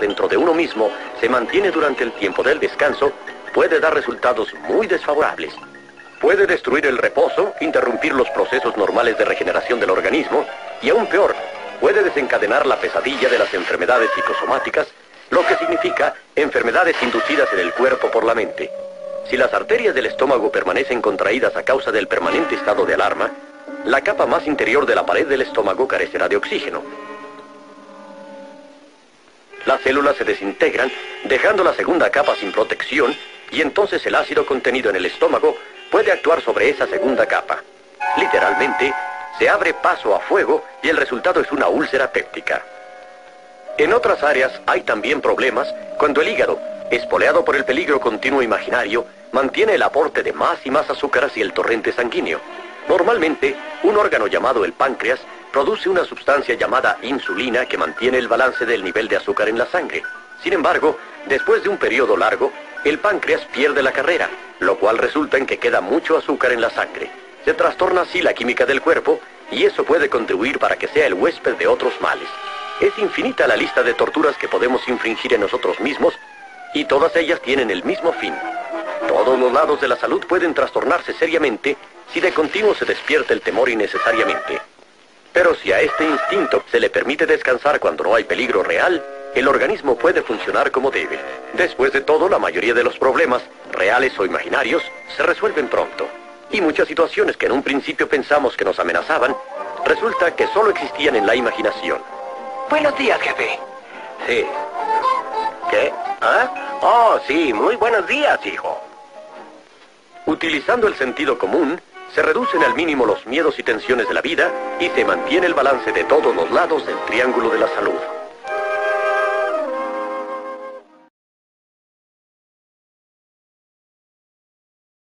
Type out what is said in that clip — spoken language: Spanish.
dentro de uno mismo se mantiene durante el tiempo del descanso, puede dar resultados muy desfavorables. Puede destruir el reposo, interrumpir los procesos normales de regeneración del organismo y aún peor, puede desencadenar la pesadilla de las enfermedades psicosomáticas, lo que significa enfermedades inducidas en el cuerpo por la mente. Si las arterias del estómago permanecen contraídas a causa del permanente estado de alarma, la capa más interior de la pared del estómago carecerá de oxígeno las células se desintegran, dejando la segunda capa sin protección, y entonces el ácido contenido en el estómago puede actuar sobre esa segunda capa. Literalmente, se abre paso a fuego y el resultado es una úlcera péptica. En otras áreas hay también problemas cuando el hígado, espoleado por el peligro continuo imaginario, mantiene el aporte de más y más azúcares y el torrente sanguíneo. Normalmente, un órgano llamado el páncreas produce una sustancia llamada insulina que mantiene el balance del nivel de azúcar en la sangre. Sin embargo, después de un periodo largo, el páncreas pierde la carrera, lo cual resulta en que queda mucho azúcar en la sangre. Se trastorna así la química del cuerpo y eso puede contribuir para que sea el huésped de otros males. Es infinita la lista de torturas que podemos infringir en nosotros mismos y todas ellas tienen el mismo fin. Todos los lados de la salud pueden trastornarse seriamente si de continuo se despierta el temor innecesariamente. Pero si a este instinto se le permite descansar cuando no hay peligro real, el organismo puede funcionar como debe. Después de todo, la mayoría de los problemas, reales o imaginarios, se resuelven pronto. Y muchas situaciones que en un principio pensamos que nos amenazaban, resulta que solo existían en la imaginación. Buenos días, jefe. Sí. ¿Qué? ¿Ah? Oh, sí, muy buenos días, hijo. Utilizando el sentido común, se reducen al mínimo los miedos y tensiones de la vida y se mantiene el balance de todos los lados del triángulo de la salud.